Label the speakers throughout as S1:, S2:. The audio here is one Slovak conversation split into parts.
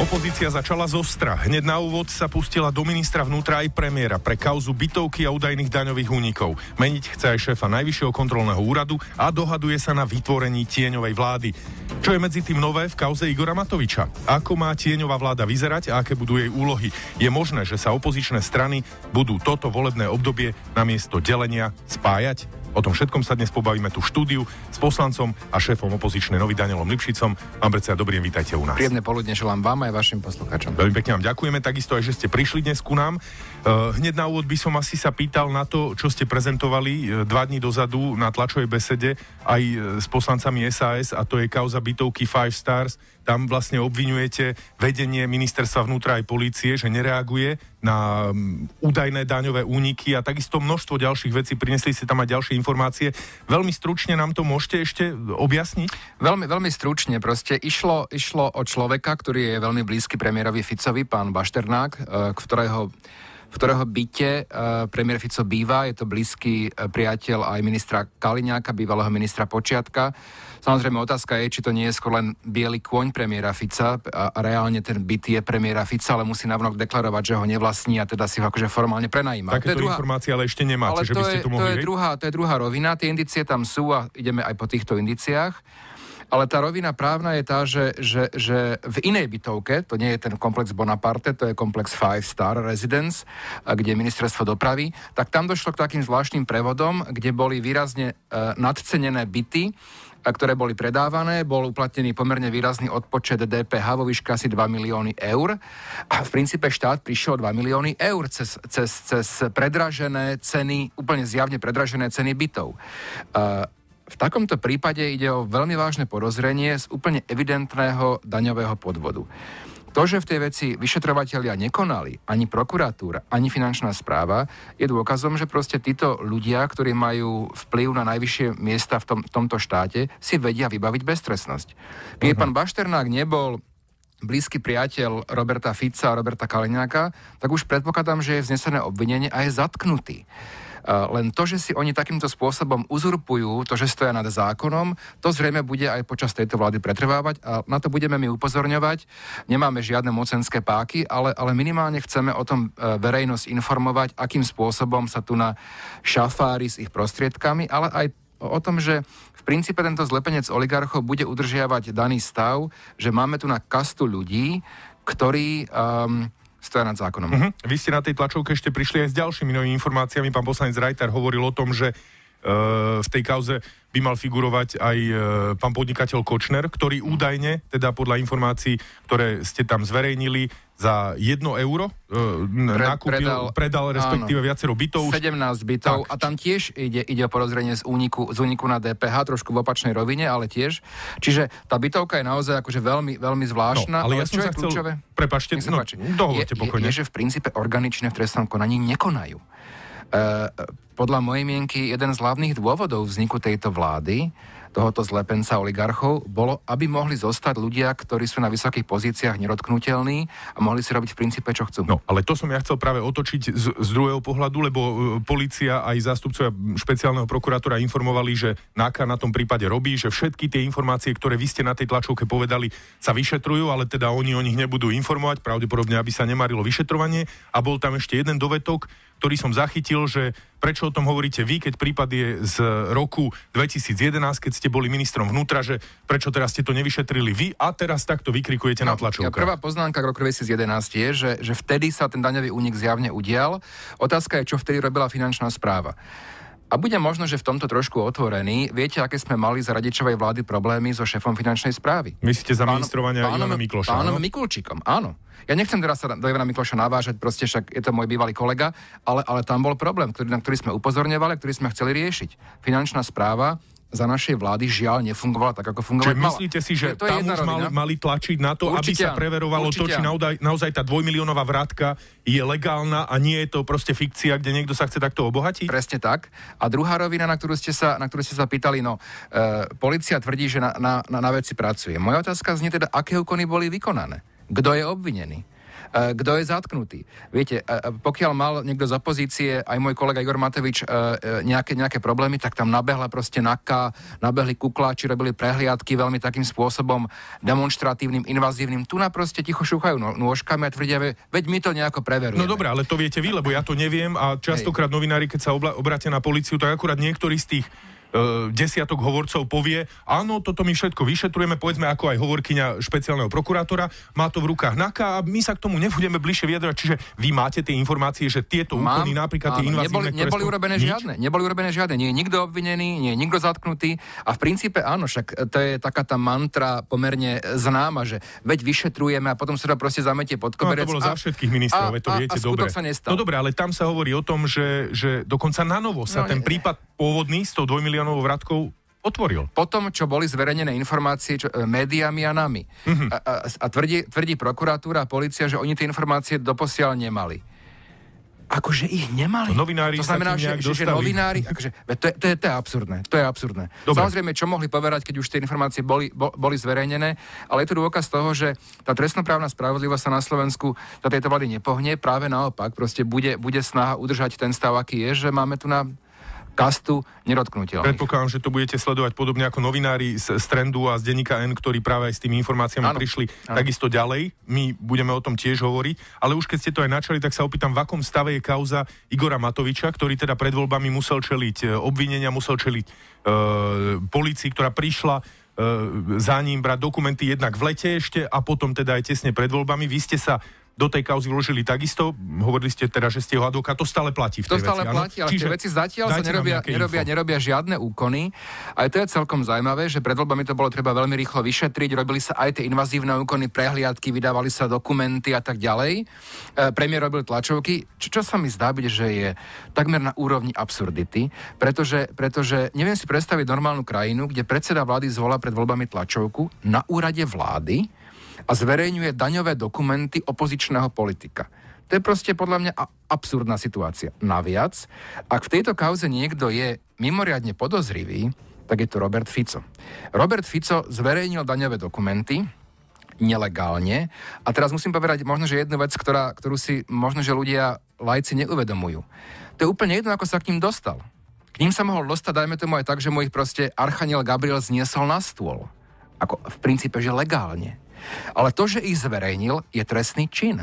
S1: Opozícia začala z ostra. Hneď na úvod sa pustila do ministra vnútra aj premiéra pre kauzu bytovky a údajných daňových únikov. Meniť chce aj šéfa Najvyššieho kontrolného úradu a dohaduje sa na vytvorení tieňovej vlády. Čo je medzi tým nové v kauze Igora Matoviča? Ako má tieňová vláda vyzerať a aké budú jej úlohy? Je možné, že sa opozičné strany budú toto volebné obdobie namiesto delenia spájať? O tom všetkom sa dnes pobavíme tu štúdiu s poslancom a šéfom opozičnej nový Danielom Lipšicom. Pán predseda, dobrý deň, vítajte u nás.
S2: Príjemné poludne želám vám aj vašim poslucháčom.
S1: Veľmi pekne vám ďakujeme, takisto aj, že ste prišli dnes ku nám. Uh, hneď na úvod by som asi sa pýtal na to, čo ste prezentovali uh, dva dní dozadu na tlačovej besede aj uh, s poslancami SAS a to je kauza bytovky Five Stars tam vlastne obvinujete vedenie ministerstva vnútra aj polície, že nereaguje na mm, údajné daňové úniky a takisto množstvo ďalších vecí. Prinesli ste tam aj ďalšie informácie. Veľmi stručne nám to môžete ešte objasniť?
S2: Veľmi, veľmi stručne. Proste išlo, išlo o človeka, ktorý je veľmi blízky premiérovi Ficovi, pán Bašternák, e, ktorého v ktorého byte uh, premiér Fico býva. Je to blízky uh, priateľ aj ministra Kaliňáka, bývalého ministra Počiatka. Samozrejme, otázka je, či to nie je skôr len biely kôň premiéra Fica a, reálne ten byt je premiéra Fica, ale musí navnok deklarovať, že ho nevlastní a teda si ho akože formálne prenajíma.
S1: Takéto druhá... informácie ale ešte nemáte, ale že by ste to mohli...
S2: To je, druhá, to je druhá rovina, tie indície tam sú a ideme aj po týchto indiciách. Ale tá rovina právna je tá, že, že, že v inej bytovke, to nie je ten komplex Bonaparte, to je komplex Five Star Residence, kde je ministerstvo dopravy, tak tam došlo k takým zvláštnym prevodom, kde boli výrazne uh, nadcenené byty, ktoré boli predávané, bol uplatnený pomerne výrazný odpočet DPH vo výške asi 2 milióny eur. A v princípe štát prišiel 2 milióny eur cez, cez, cez predražené ceny, úplne zjavne predražené ceny bytov. Uh, v takomto prípade ide o veľmi vážne podozrenie z úplne evidentného daňového podvodu. To, že v tej veci vyšetrovateľia nekonali, ani prokuratúra, ani finančná správa, je dôkazom, že proste títo ľudia, ktorí majú vplyv na najvyššie miesta v, tom, tomto štáte, si vedia vybaviť beztrestnosť. Keď uh-huh. pán Bašternák nebol blízky priateľ Roberta Fica a Roberta Kaliňáka, tak už predpokladám, že je vznesené obvinenie a je zatknutý. Len to, že si oni takýmto spôsobom uzurpujú to, že stoja nad zákonom, to zrejme bude aj počas tejto vlády pretrvávať a na to budeme my upozorňovať. Nemáme žiadne mocenské páky, ale, ale minimálne chceme o tom e, verejnosť informovať, akým spôsobom sa tu na šafári s ich prostriedkami, ale aj o tom, že v princípe tento zlepenec oligarchov bude udržiavať daný stav, že máme tu na kastu ľudí, ktorí um, stoja nad zákonom. Uh-huh.
S1: Vy ste na tej tlačovke ešte prišli aj s ďalšími novými informáciami. Pán poslanec Reiter hovoril o tom, že v tej kauze by mal figurovať aj uh, pán podnikateľ Kočner, ktorý údajne, teda podľa informácií, ktoré ste tam zverejnili, za 1 euro uh, Pre, nakúpil, predal, predal respektíve áno, viacero bytov.
S2: 17 bytov tak. a tam tiež ide, ide o porozrenie z úniku, z úniku na DPH, trošku v opačnej rovine, ale tiež. Čiže tá bytovka je naozaj akože veľmi, veľmi zvláštna.
S1: No, ale, ale ja som sa chcel... Kľúčové? Prepačte, no, dohovorte pokojne.
S2: Je, je, že v princípe organične v trestnom konaní nekonajú. Uh, podľa mojej mienky jeden z hlavných dôvodov vzniku tejto vlády tohoto zlepenca oligarchov, bolo, aby mohli zostať ľudia, ktorí sú na vysokých pozíciách nedotknutelní a mohli si robiť v princípe, čo chcú.
S1: No, ale to som ja chcel práve otočiť z, z druhého pohľadu, lebo uh, policia aj zástupcovia špeciálneho prokurátora informovali, že NAKA na tom prípade robí, že všetky tie informácie, ktoré vy ste na tej tlačovke povedali, sa vyšetrujú, ale teda oni o nich nebudú informovať, pravdepodobne, aby sa nemarilo vyšetrovanie. A bol tam ešte jeden dovetok, ktorý som zachytil, že prečo o tom hovoríte vy, keď prípad je z roku 2011, keď ste boli ministrom vnútra, že prečo teraz ste to nevyšetrili vy a teraz takto vykrikujete no, na tlačovku. Ja
S2: prvá poznámka k roku 2011 je, že, že vtedy sa ten daňový únik zjavne udial. Otázka je, čo vtedy robila finančná správa. A bude možno, že v tomto trošku otvorený. Viete, aké sme mali za radičovej vlády problémy so šéfom finančnej správy?
S1: Myslíte za ministrovania Ivana Mikloša?
S2: Pánom Mikulčikom, áno. Ja nechcem teraz sa do Ivana Mikloša navážať, proste však je to môj bývalý kolega, ale, ale tam bol problém, ktorý, na ktorý sme upozorňovali, ktorý sme chceli riešiť. Finančná správa za našej vlády žiaľ nefungovala tak, ako fungovala.
S1: Čiže myslíte si, že to, tam už mali, mali tlačiť na to, určite aby sa preverovalo to, či naozaj, naozaj tá dvojmiliónová vrátka je legálna a nie je to proste fikcia, kde niekto sa chce takto obohatiť?
S2: Presne tak. A druhá rovina, na ktorú ste sa, na ktorú ste sa pýtali, no, e, policia tvrdí, že na, na, na, na veci pracuje. Moja otázka znie teda, aké úkony boli vykonané? Kto je obvinený? E, kto je zatknutý. Viete, e, e, pokiaľ mal niekto z opozície, aj môj kolega Igor Matovič, nejaké, nejaké problémy, tak tam nabehla proste NAKA, nabehli kukláči, robili prehliadky veľmi takým spôsobom demonstratívnym, invazívnym. Tu na proste ticho šúchajú nôžkami a tvrdia, veď my to nejako preverujeme.
S1: No dobre, ale to viete vy, lebo ja to neviem a častokrát novinári, keď sa obrátia na policiu, tak akurát niektorí z tých desiatok hovorcov povie, áno, toto my všetko vyšetrujeme, povedzme ako aj hovorkyňa špeciálneho prokurátora, má to v rukách NAKA a my sa k tomu nebudeme bližšie vyjadrať. Čiže vy máte tie informácie, že tieto Mám, úkony, napríklad áno, tie invazívne,
S2: neboli, neboli urobené nič? žiadne, neboli urobené žiadne, nie je nikto obvinený, nie je nikto zatknutý a v princípe áno, však to je taká tá mantra pomerne známa, že veď vyšetrujeme a potom sa to proste zametie pod koberec.
S1: No, to bolo a, za všetkých ministrov, a, to viete a, dobre.
S2: Sa
S1: nestal. No dobre, ale tam sa hovorí o tom, že, že dokonca na novo sa no, ten prípad pôvodný s tou dvojmiliónovou vratkou otvoril.
S2: Potom, čo boli zverejnené informácie čo, e, médiami a nami. Mm-hmm. A, a, a tvrdí, tvrdí prokuratúra a policia, že oni tie informácie doposiaľ nemali. Akože ich nemali.
S1: To novinári
S2: to znamená, že, že, že novinári, akože, to, je, to, je, to je absurdné. To je absurdné. Dobre. Samozrejme, čo mohli povedať, keď už tie informácie boli, bo, boli zverejnené, ale je to dôkaz toho, že tá trestnoprávna spravodlivosť sa na Slovensku do tejto vlády nepohne, práve naopak, proste bude, bude snaha udržať ten stav, aký je, že máme tu na kastu nedotknutelných.
S1: Predpokladám, že to budete sledovať podobne ako novinári z, z Trendu a z denníka N, ktorí práve aj s tými informáciami ano. prišli ano. takisto ďalej. My budeme o tom tiež hovoriť, ale už keď ste to aj načali, tak sa opýtam, v akom stave je kauza Igora Matoviča, ktorý teda pred voľbami musel čeliť e, obvinenia, musel čeliť e, policii, ktorá prišla e, za ním brať dokumenty jednak v lete ešte a potom teda aj tesne pred voľbami. Vy ste sa do tej kauzy vložili takisto. Hovorili ste teda, že ste jeho advokát, to stále platí v tej
S2: To stále veci, platí, ale Čiže tie veci zatiaľ sa nerobia, nerobia, nerobia žiadne úkony. A to je celkom zaujímavé, že pred voľbami to bolo treba veľmi rýchlo vyšetriť, robili sa aj tie invazívne úkony, prehliadky, vydávali sa dokumenty a tak ďalej. E, premiér robil tlačovky, čo, čo sa mi zdá byť, že je takmer na úrovni absurdity, pretože, pretože neviem si predstaviť normálnu krajinu, kde predseda vlády zvolá pred voľbami tlačovku na úrade vlády, a zverejňuje daňové dokumenty opozičného politika. To je proste podľa mňa absurdná situácia. Naviac, ak v tejto kauze niekto je mimoriadne podozrivý, tak je to Robert Fico. Robert Fico zverejnil daňové dokumenty, nelegálne. A teraz musím povedať možno, že jednu vec, ktorá, ktorú si možno, že ľudia lajci neuvedomujú. To je úplne jedno, ako sa k ním dostal. K ním sa mohol dostať, dajme tomu aj tak, že mu ich proste Archaniel Gabriel zniesol na stôl. Ako v princípe, že legálne. Ale to, že ich zverejnil, je trestný čin.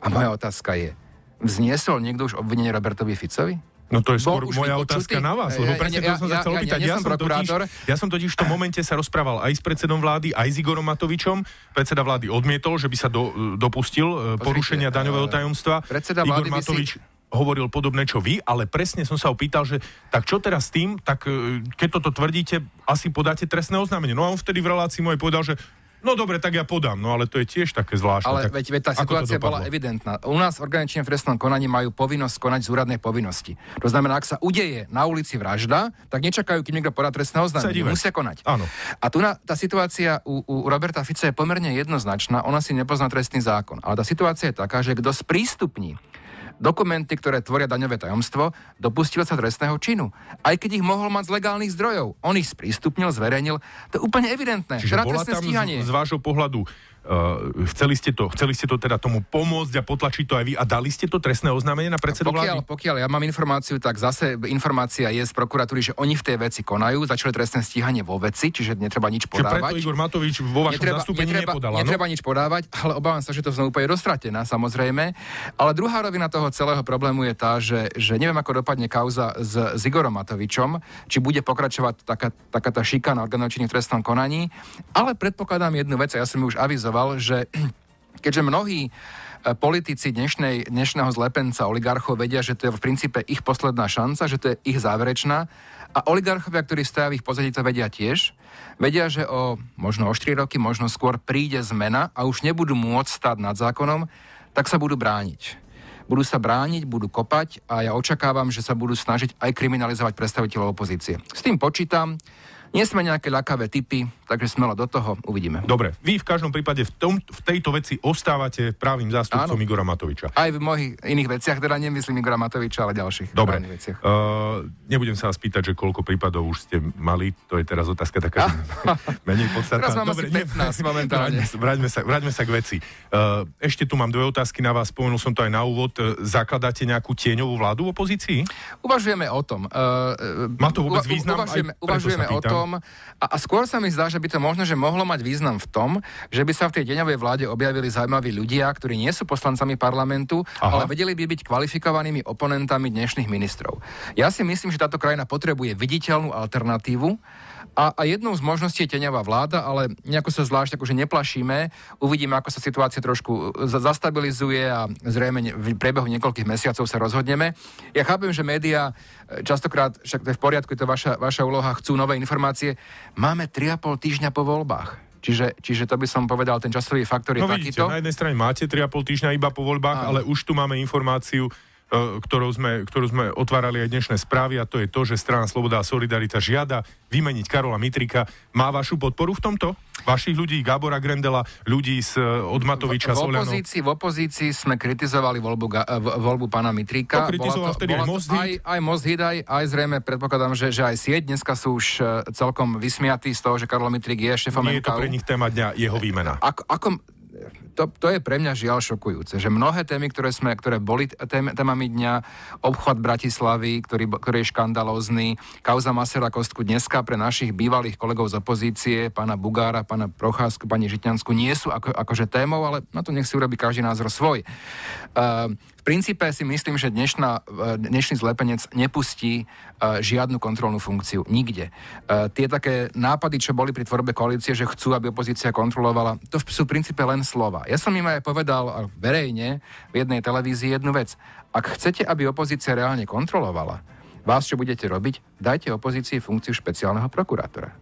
S2: A moja otázka je, vzniesol niekto už obvinenie Robertovi Ficovi?
S1: No to je skôr moja otázka na vás, lebo presne ja, to som ja, sa chcel opýtať. Ja, ja, som totiž, ja som totiž v tom momente sa rozprával aj s predsedom vlády, aj s Igorom Matovičom. Predseda vlády odmietol, že by sa do, dopustil e, Pozrite, porušenia daňového e, tajomstva.
S2: Predseda Igor Matovič si...
S1: hovoril podobné, čo vy, ale presne som sa opýtal, že tak čo teraz s tým, tak e, keď toto tvrdíte, asi podáte trestné oznámenie. No a on vtedy v relácii mojej povedal, že No dobre, tak ja podám, no ale to je tiež také zvláštne.
S2: Ale
S1: tak
S2: veď, veď tá situácia bola evidentná. U nás v trestnom konaní majú povinnosť konať z úradnej povinnosti. To znamená, ak sa udeje na ulici vražda, tak nečakajú, kým niekto podá trestné oznámenie. Musia konať.
S1: Áno.
S2: A tu na, tá situácia u, u Roberta Fica je pomerne jednoznačná. Ona si nepozná trestný zákon. Ale tá situácia je taká, že kto sprístupní dokumenty, ktoré tvoria daňové tajomstvo, dopustil sa trestného činu. Aj keď ich mohol mať z legálnych zdrojov. On ich sprístupnil, zverejnil. To je úplne evidentné.
S1: Čiže bola tam stíhanie. Z, z vášho pohľadu Uh, chceli, ste to, chceli ste to teda tomu pomôcť a potlačiť to aj vy a dali ste to trestné oznámenie na predsedu
S2: pokiaľ,
S1: vlády?
S2: Pokiaľ ja mám informáciu, tak zase informácia je z prokuratúry, že oni v tej veci konajú, začali trestné stíhanie vo veci, čiže netreba nič podávať.
S1: Čiže preto Igor Matovič vo vašom netreba, zastúpení netreba, nepodal,
S2: Netreba nič podávať, ale obávam sa, že to znovu úplne roztratená, samozrejme. Ale druhá rovina toho celého problému je tá, že, že neviem, ako dopadne kauza s, s Igorom Matovičom, či bude pokračovať taká, taká tá šikana orgánov v trestnom konaní, ale predpokladám jednu vec, a ja som už avizoval, že keďže mnohí e, politici dnešnej, dnešného zlepenca oligarchov vedia, že to je v princípe ich posledná šanca, že to je ich záverečná. A oligarchovia, ktorí stojí v ich pozadí, to vedia tiež. Vedia, že o možno o 4 roky, možno skôr príde zmena a už nebudú môcť stať nad zákonom, tak sa budú brániť. Budú sa brániť, budú kopať a ja očakávam, že sa budú snažiť aj kriminalizovať predstaviteľov opozície. S tým počítam, nie sme nejaké ľakavé typy, takže smelo do toho, uvidíme.
S1: Dobre, vy v každom prípade v, tom, v tejto veci ostávate právým zástupcom Áno. Igora Matoviča.
S2: Aj v mojich iných veciach, teda nemyslím Igora Matoviča, ale ďalších
S1: Dobre.
S2: veciach.
S1: Uh, nebudem sa vás pýtať, že koľko prípadov už ste mali, to je teraz otázka taká, že menej podstatná.
S2: Teraz mám Dobre, asi 15 momentálne.
S1: Vráťme sa, vráťme sa k veci. Uh, ešte tu mám dve otázky na vás, spomenul som to aj na úvod. Zakladáte nejakú tieňovú vládu v opozícii?
S2: Uvažujeme o tom. Uh,
S1: Má to vôbec význam?
S2: Uvažujeme, uvažujeme o tom. A, a skôr sa mi zdá, že by to možno, že mohlo mať význam v tom, že by sa v tej deňovej vláde objavili zaujímaví ľudia, ktorí nie sú poslancami parlamentu, Aha. ale vedeli by byť kvalifikovanými oponentami dnešných ministrov. Ja si myslím, že táto krajina potrebuje viditeľnú alternatívu, a, a jednou z možností je teňová vláda, ale nejako sa zvlášť akože neplašíme. Uvidíme, ako sa situácia trošku zastabilizuje a zrejme v priebehu niekoľkých mesiacov sa rozhodneme. Ja chápem, že médiá e, častokrát, však to je v poriadku, je to vaša, vaša úloha, chcú nové informácie. Máme 3,5 týždňa po voľbách. Čiže, čiže to by som povedal, ten časový faktor je
S1: no,
S2: takýto.
S1: Vidíte, na jednej strane máte 3,5 týždňa iba po voľbách, ale už tu máme informáciu, ktorou sme, ktorú sme otvárali aj dnešné správy a to je to, že strana Sloboda a Solidarita žiada vymeniť Karola Mitrika. Má vašu podporu v tomto? Vašich ľudí, Gábora Grendela, ľudí z, e, od Matoviča,
S2: v, v, opozícii, v opozícii sme kritizovali voľbu, voľbu pána Mitrika.
S1: To kritizoval vtedy aj Most
S2: aj, aj Most aj, aj zrejme predpokladám, že, že aj sieť dneska sú už e, celkom vysmiatí z toho, že Karol Mitrik je šefom
S1: Nie je to pre nich téma dňa jeho výmena.
S2: Ako, ako, to, to je pre mňa žiaľ šokujúce, že mnohé témy, ktoré, sme, ktoré boli tém, témami dňa, obchod Bratislavy, ktorý, ktorý je škandalózny, kauza Masera Kostku dneska pre našich bývalých kolegov z opozície, pána Bugára, pána Procházku, pani Žitňansku, nie sú ako, akože témou, ale na to nech si urobí každý názor svoj. Uh, v princípe si myslím, že dnešná, e, dnešný zlepenec nepustí uh, žiadnu kontrolnú funkciu. Nikde. Uh, tie také nápady, čo boli pri tvorbe koalície, že chcú, aby opozícia kontrolovala, to sú v princípe len slova. Ja som im aj povedal verejne v jednej televízii jednu vec. Ak chcete, aby opozícia reálne kontrolovala, vás čo budete robiť, dajte opozícii funkciu špeciálneho prokurátora.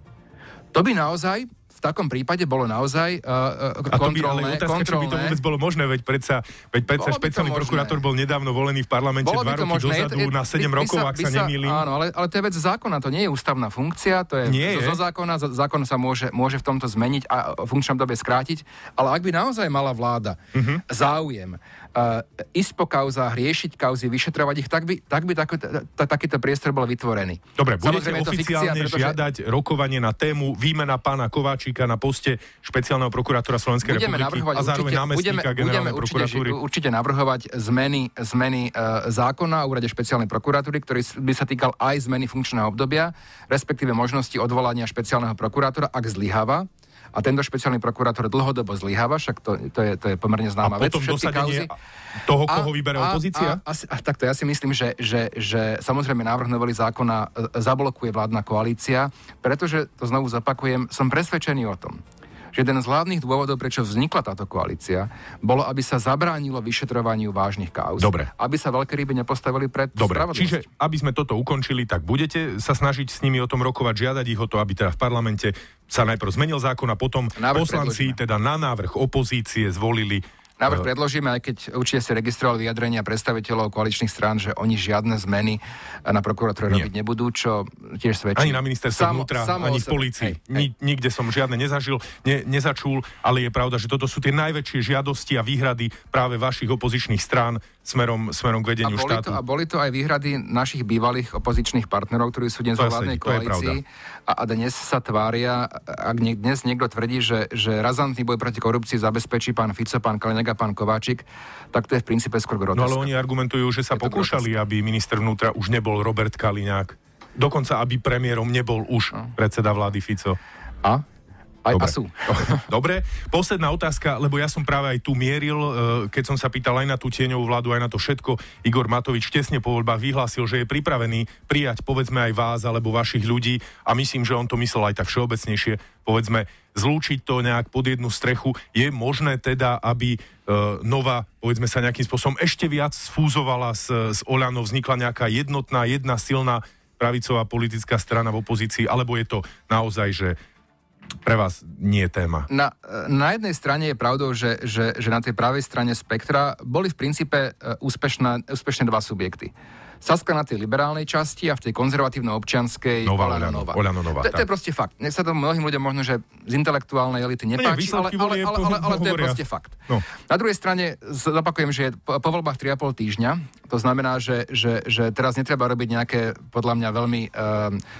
S2: To by naozaj v takom prípade bolo naozaj uh, kontrolné.
S1: A to by, ale otázka, kontrolné. by to vôbec bolo možné, veď predsa, veď predsa špeciálny prokurátor bol nedávno volený v parlamente bolo dva roky možné. dozadu je, na 7 rokov, sa, ak sa, sa nemýlim.
S2: Áno, ale, ale to je vec zákona, to nie je ústavná funkcia, to je, nie zo, je. zo zákona, zákon sa môže, môže v tomto zmeniť a funkčnom dobe skrátiť, ale ak by naozaj mala vláda uh-huh. záujem uh, ísť po kauzách, riešiť kauzy, vyšetrovať ich, tak by, tak by taký, ta, takýto priestor bol vytvorený.
S1: Dobre, budete oficiálne fikcia, pretože... žiadať rokovanie na tému výmena pána Kováčika na poste špeciálneho prokurátora Slovenskej
S2: budeme
S1: republiky a zároveň určite, námestníka budeme,
S2: budeme určite, určite navrhovať zmeny, zmeny uh, zákona o úrade špeciálnej prokuratúry, ktorý by sa týkal aj zmeny funkčného obdobia, respektíve možnosti odvolania špeciálneho prokurátora, ak zlyháva a tento špeciálny prokurátor dlhodobo zlyháva, však to, to, je, to je pomerne známa
S1: a vec. potom dosadenie kauzy. toho, koho vyberá opozícia?
S2: A, a, a, takto ja si myslím, že, že, že samozrejme návrh novely zákona e, zablokuje vládna koalícia, pretože, to znovu zapakujem, som presvedčený o tom, že jeden z hlavných dôvodov, prečo vznikla táto koalícia, bolo, aby sa zabránilo vyšetrovaniu vážnych kauz.
S1: Dobre.
S2: Aby sa veľké ryby nepostavili pred
S1: Dobre, čiže aby sme toto ukončili, tak budete sa snažiť s nimi o tom rokovať, žiadať ich o to, aby teda v parlamente sa najprv zmenil zákon a potom návrh poslanci predložíme. teda na návrh opozície zvolili
S2: Návrh predložíme, aj keď určite si registrovali vyjadrenia predstaviteľov koaličných strán, že oni žiadne zmeny na prokuratúre robiť nebudú, čo tiež svedčí.
S1: Ani na ministerstve vnútra, ani v polícii. Hej, hej. Nikde som žiadne nezažil, ne, nezačul, ale je pravda, že toto sú tie najväčšie žiadosti a výhrady práve vašich opozičných strán smerom, smerom k vedeniu
S2: a
S1: boli štátu.
S2: To, a boli to aj výhrady našich bývalých opozičných partnerov, ktorí sú dnes vo vládnej koalícii a, a dnes sa tvária, ak nie, dnes niekto tvrdí, že, že razantný boj proti korupcii zabezpečí pán Fico, pán Kalinek a pán Kováčik, tak to je v princípe skôr groteska.
S1: No ale oni argumentujú, že sa pokúšali, aby minister vnútra už nebol Robert Kaliňák. Dokonca, aby premiérom nebol už no. predseda vlády Fico.
S2: A? Aj,
S1: Dobre.
S2: A sú.
S1: Dobre, posledná otázka, lebo ja som práve aj tu mieril, e, keď som sa pýtal aj na tú tieňovú vládu, aj na to všetko. Igor Matovič tesne po voľbách vyhlásil, že je pripravený prijať povedzme aj vás alebo vašich ľudí a myslím, že on to myslel aj tak všeobecnejšie, povedzme zlúčiť to nejak pod jednu strechu. Je možné teda, aby e, Nova, povedzme sa nejakým spôsobom ešte viac sfúzovala s, s Oľanou, vznikla nejaká jednotná, jedna silná pravicová politická strana v opozícii, alebo je to naozaj, že pre vás nie je téma?
S2: Na, na jednej strane je pravdou, že, že, že na tej pravej strane spektra boli v princípe e, úspešné, úspešné dva subjekty. Saska na tej liberálnej časti a v tej konzervatívno-občianskej
S1: Nová
S2: Oľano
S1: Oľano,
S2: Nová.
S1: Oľano Nová,
S2: To, to je proste fakt. Nech sa to mnohým ľuďom možno, že z intelektuálnej elity nepáči, ale, ale, ale, ale, ale to je proste fakt.
S1: No.
S2: Na druhej strane zopakujem, že po, po voľbách 3,5 týždňa, to znamená, že, že, že teraz netreba robiť nejaké, podľa mňa, veľmi um,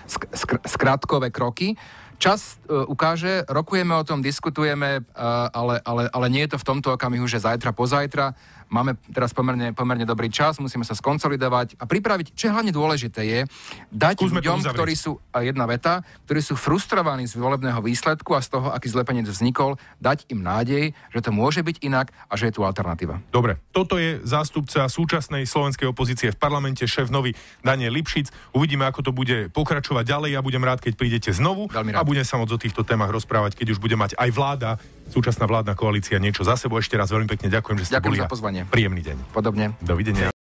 S2: sk- sk- skrátkové kroky. Čas uh, ukáže, rokujeme o tom, diskutujeme, uh, ale, ale, ale nie je to v tomto okamihu, že zajtra, pozajtra. Máme teraz pomerne, pomerne dobrý čas, musíme sa skonsolidovať a pripraviť, čo je hlavne dôležité je, dať
S1: Skúsme
S2: ľuďom, ktorí sú, a jedna veta, ktorí sú frustrovaní z volebného výsledku a z toho, aký zlepenec vznikol, dať im nádej, že to môže byť inak a že je tu alternatíva.
S1: Dobre, toto je zástupca súčasnej slovenskej opozície v parlamente, šéf nový Daniel Lipšic. Uvidíme, ako to bude pokračovať ďalej. Ja budem rád, keď prídete znovu a budem sa môcť o týchto témach rozprávať, keď už bude mať aj vláda, súčasná vládna koalícia niečo za sebou. Ešte raz veľmi pekne ďakujem, že ste
S2: Ďakujem
S1: boli
S2: za
S1: a
S2: pozvanie.
S1: Príjemný deň.
S2: Podobne.
S1: Dovidenia.